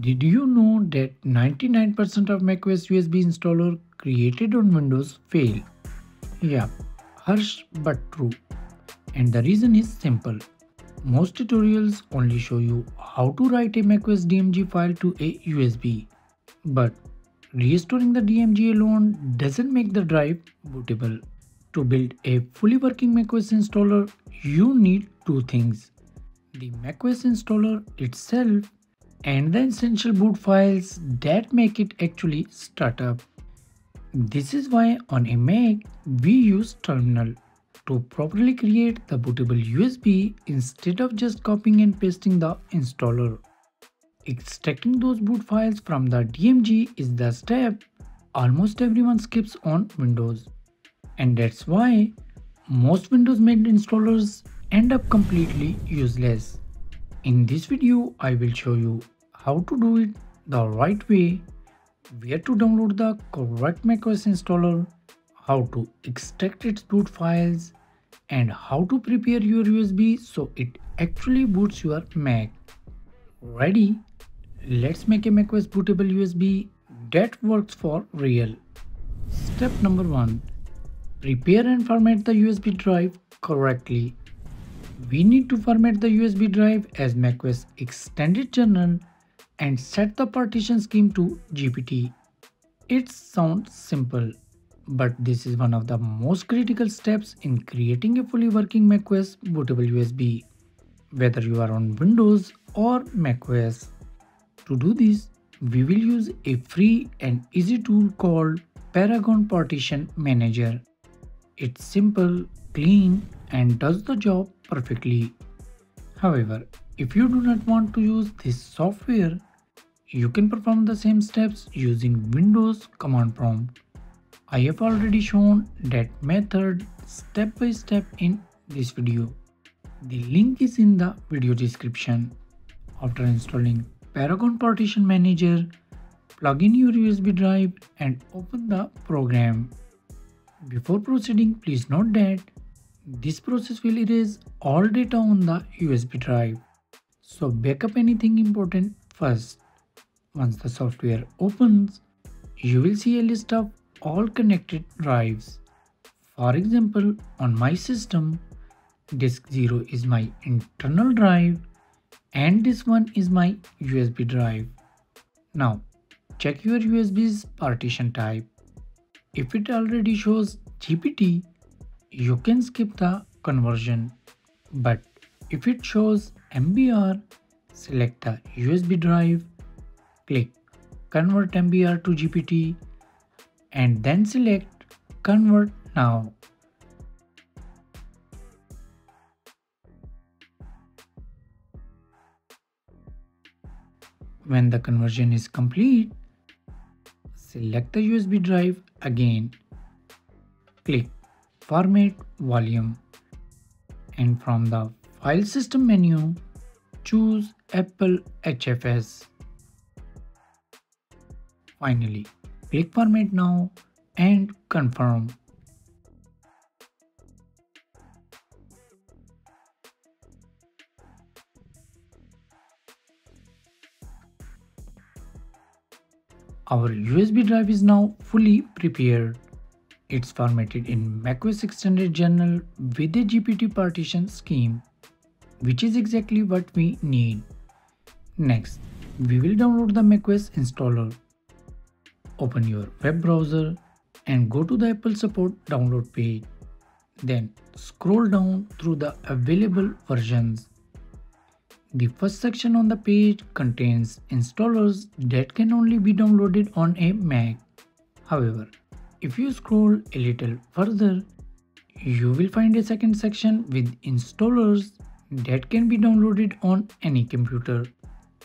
Did you know that 99% of macOS USB installer created on Windows fail? Yeah, harsh but true. And the reason is simple. Most tutorials only show you how to write a macOS DMG file to a USB. But restoring the DMG alone doesn't make the drive bootable. To build a fully working macOS installer, you need two things. The macOS installer itself and the essential boot files that make it actually start up. This is why on a Mac we use terminal to properly create the bootable USB instead of just copying and pasting the installer. Extracting those boot files from the DMG is the step almost everyone skips on Windows. And that's why most Windows made installers end up completely useless. In this video, I will show you how to do it the right way, where to download the correct macOS installer, how to extract its boot files, and how to prepare your USB so it actually boots your Mac. Ready? Let's make a macOS bootable USB that works for real. Step number 1. Prepare and format the USB drive correctly we need to format the USB drive as macOS extended journal and set the partition scheme to GPT. It sounds simple, but this is one of the most critical steps in creating a fully working macOS bootable USB, whether you are on Windows or macOS. To do this, we will use a free and easy tool called Paragon Partition Manager. It's simple, clean, and does the job perfectly. However, if you do not want to use this software, you can perform the same steps using Windows command prompt. I have already shown that method step by step in this video. The link is in the video description. After installing Paragon Partition Manager, plug in your USB drive and open the program. Before proceeding, please note that this process will erase all data on the USB drive. So backup anything important first. Once the software opens, you will see a list of all connected drives. For example, on my system, disk 0 is my internal drive and this one is my USB drive. Now, check your USB's partition type. If it already shows GPT, you can skip the conversion but if it shows MBR select the USB drive click convert MBR to GPT and then select convert now when the conversion is complete select the USB drive again click format volume and from the file system menu choose Apple HFS. Finally, click format now and confirm. Our USB drive is now fully prepared. It's formatted in macOS Extended Journal with a GPT partition scheme, which is exactly what we need. Next, we will download the macOS installer. Open your web browser and go to the Apple Support download page. Then scroll down through the available versions. The first section on the page contains installers that can only be downloaded on a Mac. However, if you scroll a little further, you will find a second section with installers that can be downloaded on any computer,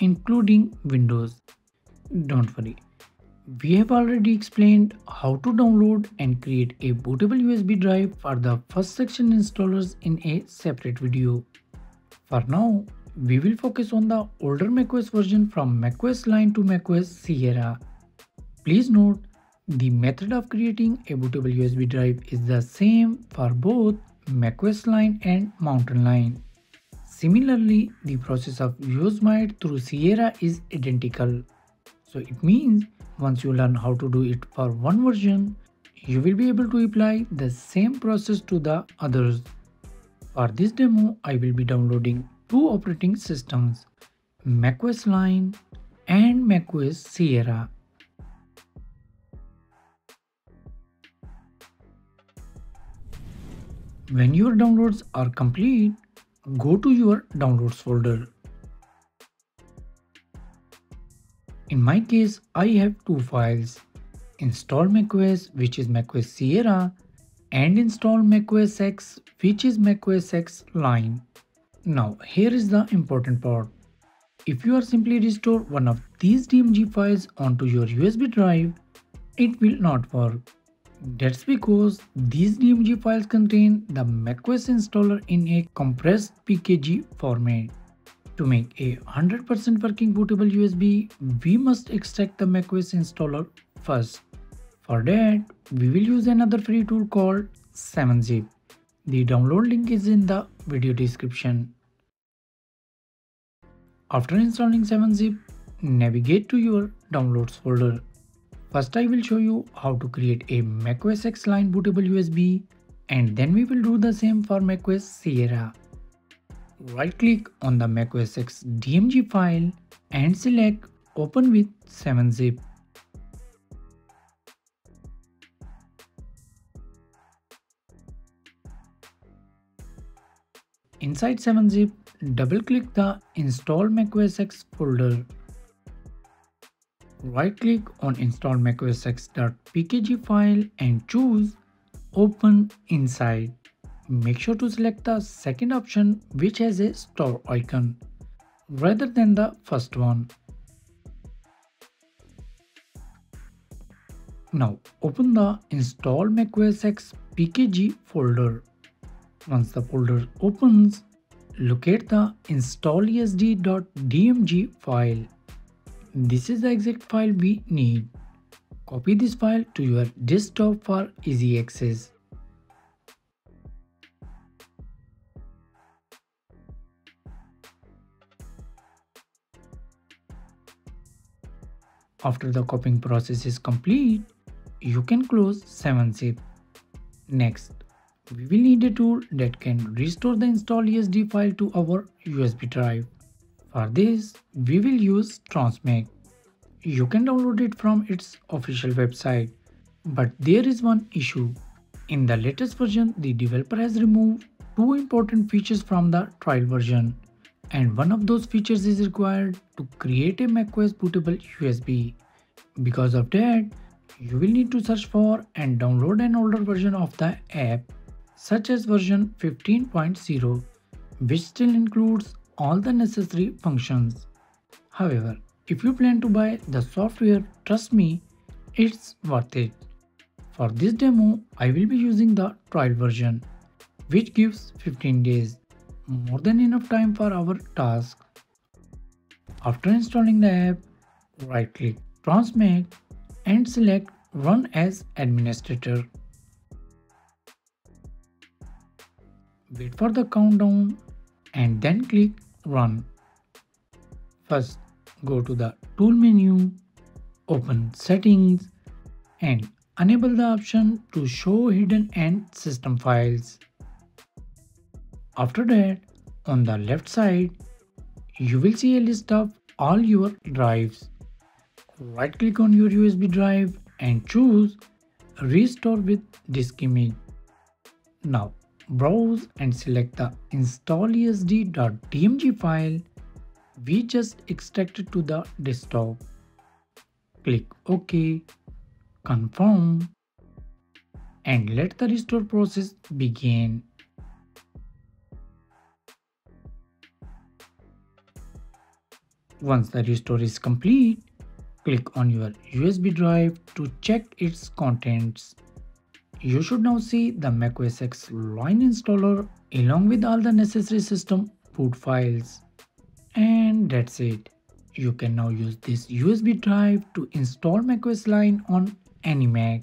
including Windows. Don't worry, we have already explained how to download and create a bootable USB drive for the first section installers in a separate video. For now, we will focus on the older macOS version from macOS Lion to macOS Sierra. Please note the method of creating a bootable USB drive is the same for both macOS Lion and Mountain Lion. Similarly, the process of Yosemite through Sierra is identical. So it means once you learn how to do it for one version, you will be able to apply the same process to the others. For this demo, I will be downloading two operating systems, macOS Lion and macOS Sierra. When your downloads are complete, go to your downloads folder. In my case, I have two files, install macOS which is macOS Sierra and install macOS X which is macOS X Lion. Now here is the important part. If you are simply restore one of these DMG files onto your USB drive, it will not work. That's because these DMG files contain the macOS installer in a compressed PKG format. To make a 100% working bootable USB, we must extract the macOS installer first. For that, we will use another free tool called 7-zip. The download link is in the video description. After installing 7-zip, navigate to your downloads folder. First I will show you how to create a macOS X Lion bootable USB and then we will do the same for macOS Sierra. Right click on the macOS X DMG file and select open with 7-zip. Inside 7-zip, double click the install macOS X folder. Right click on install macOS X.pkg file and choose open inside. Make sure to select the second option which has a store icon rather than the first one. Now open the install macOS X pkg folder. Once the folder opens, locate the installesd.dmg file. This is the exact file we need. Copy this file to your desktop for easy access. After the copying process is complete, you can close 7-zip. Next, we will need a tool that can restore the install ESD file to our USB drive. For this, we will use TransMac. You can download it from its official website, but there is one issue. In the latest version, the developer has removed two important features from the trial version, and one of those features is required to create a macOS bootable USB. Because of that, you will need to search for and download an older version of the app such as version 15.0 which still includes all the necessary functions. However, if you plan to buy the software, trust me, it's worth it. For this demo, I will be using the trial version, which gives 15 days, more than enough time for our task. After installing the app, right click TransMac and select Run as Administrator. wait for the countdown and then click run. First go to the tool menu, open settings and enable the option to show hidden and system files. After that on the left side you will see a list of all your drives. Right click on your USB drive and choose restore with disk image. Now browse and select the installesd.dmg file we just extracted to the desktop. Click OK, confirm and let the restore process begin. Once the restore is complete, click on your USB drive to check its contents. You should now see the macOS X Lion installer along with all the necessary system boot files. And that's it. You can now use this USB drive to install macOS Lion on any Mac.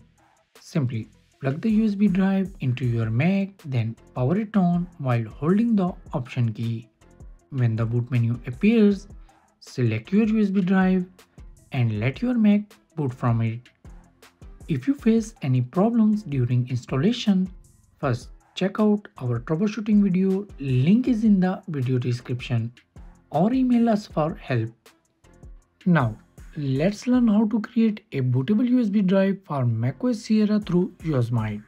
Simply plug the USB drive into your Mac then power it on while holding the option key. When the boot menu appears, select your USB drive and let your Mac boot from it. If you face any problems during installation, first check out our troubleshooting video, link is in the video description or email us for help. Now, let's learn how to create a bootable USB drive for macOS Sierra through Yosemite.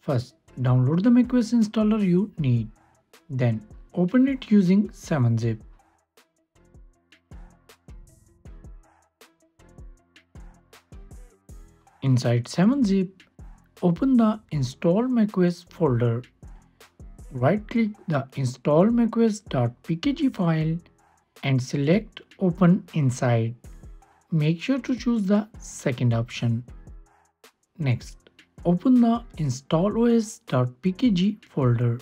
First, download the macOS installer you need. Then, open it using 7-zip. Inside 7-zip, open the install macOS folder. Right-click the install macOS.pkg file and select open inside. Make sure to choose the second option. Next, open the installOS.pkg folder.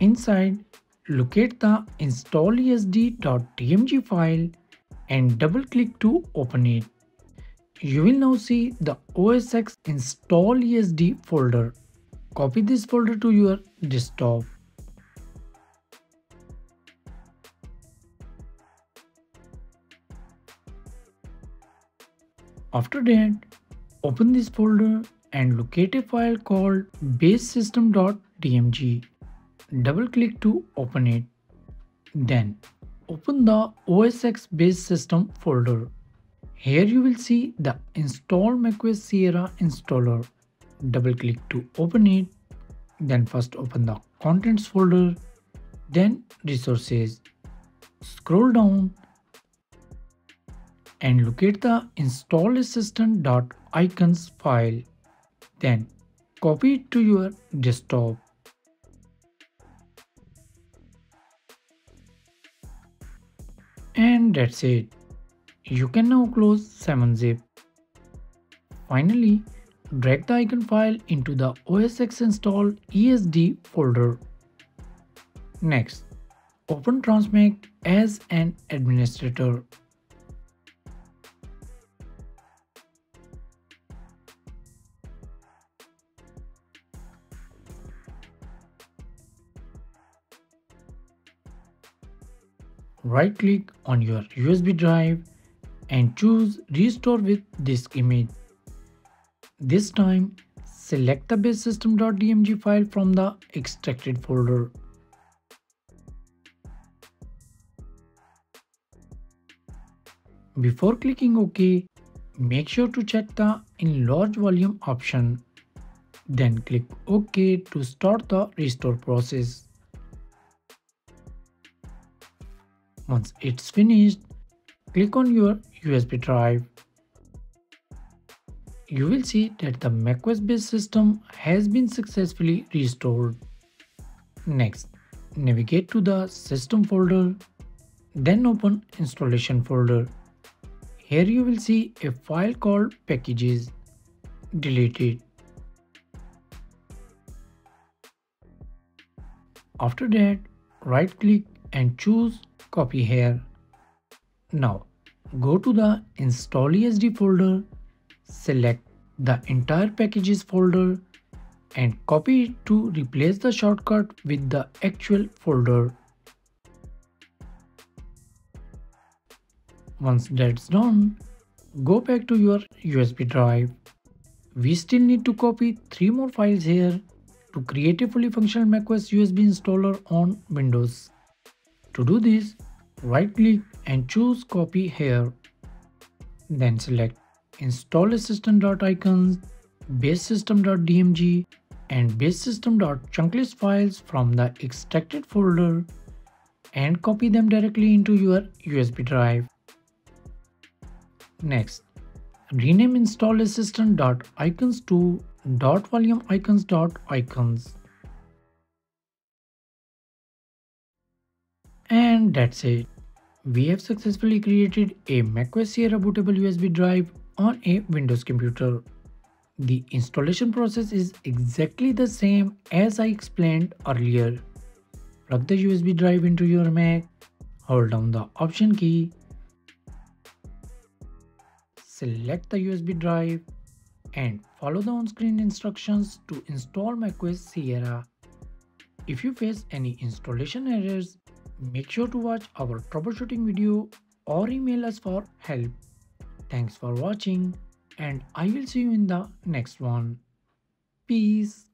Inside, locate the installesd.dmg file and double click to open it. You will now see the OSX install ESD folder. Copy this folder to your desktop. After that, open this folder and locate a file called basesystem.dmg. Double click to open it. Then open the OSX base system folder. Here you will see the install macOS Sierra installer. Double click to open it. Then first open the contents folder, then resources. Scroll down and locate the install assistant.icons file. Then copy it to your desktop. And that's it. You can now close 7-zip. Finally, drag the icon file into the OSX install ESD folder. Next, open Transmac as an administrator. Right click on your USB drive and choose restore with disk image. This time select the base system.dmg file from the extracted folder. Before clicking OK, make sure to check the enlarge volume option. Then click OK to start the restore process. Once it's finished, click on your USB drive. You will see that the macOS based system has been successfully restored. Next, navigate to the system folder, then open installation folder. Here you will see a file called packages. Delete it. After that, right click and choose copy here. Now go to the install ESD folder, select the entire packages folder and copy it to replace the shortcut with the actual folder. Once that's done, go back to your USB drive. We still need to copy three more files here to create a fully functional macOS USB installer on Windows. To do this, right click and choose copy here. Then select install assistant.icons, basesystem.dmg and basesystem.chunklist files from the extracted folder and copy them directly into your USB drive. Next, rename install assistant.icons to .volumeicons.icons. And that's it. We have successfully created a macOS Sierra bootable USB drive on a Windows computer. The installation process is exactly the same as I explained earlier. Plug the USB drive into your Mac, hold down the Option key, select the USB drive and follow the on-screen instructions to install macOS Sierra. If you face any installation errors, Make sure to watch our troubleshooting video or email us for help. Thanks for watching and I will see you in the next one. Peace.